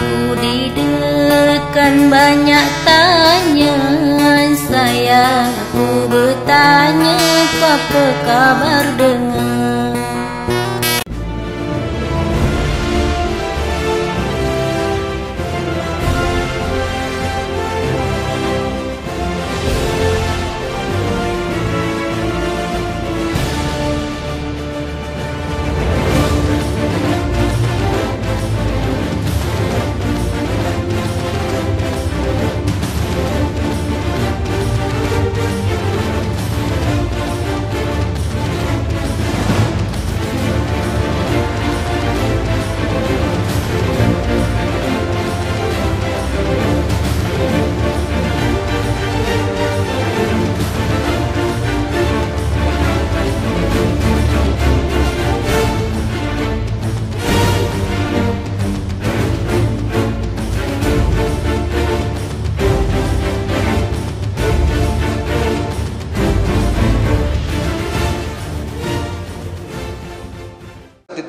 Aku didekan banyak tanya. Saya aku bertanya Apa kabar dengan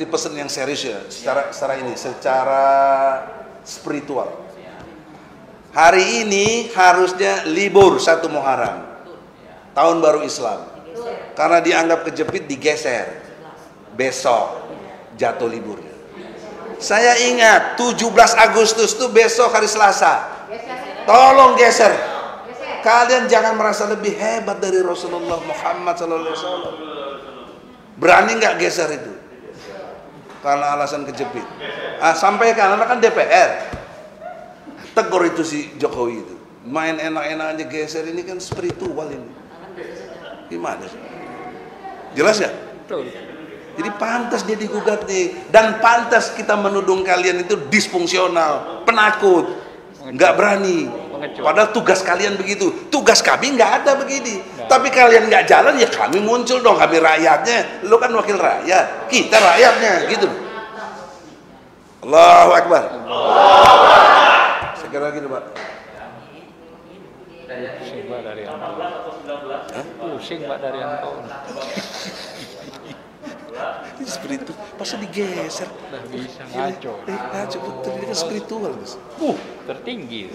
titip pesan yang serius ya? Secara secara ini secara spiritual. Hari ini harusnya libur satu Muharram. Tahun baru Islam. Karena dianggap kejepit digeser. Besok jatuh liburnya. Saya ingat 17 Agustus itu besok hari Selasa. Tolong geser. Kalian jangan merasa lebih hebat dari Rasulullah Muhammad SAW berani nggak geser itu karena alasan kejepit. Ah, sampaikan, karena kan DPR. Tegur itu si Jokowi itu. Main enak-enak aja geser ini kan spiritual ini. Gimana sih? Jelas ya? Jadi pantas dia digugat nih. Dan pantas kita menudung kalian itu disfungsional, penakut, nggak berani. Padahal tugas kalian begitu. Tugas kami nggak ada begini. Tapi kalian nggak jalan ya kami muncul dong. Kami rakyatnya. Lu kan wakil rakyat. Kita rakyatnya gitu. Allahu Akbar. Sekali lagi Pak. Pusing Pak dari Anto. Pusing Pak dari Anto. Ini spiritual. Pasti digeser. Udah bisa ngaco. Eh, ngaco betul. Ini kan spiritual. Uh, tertinggi.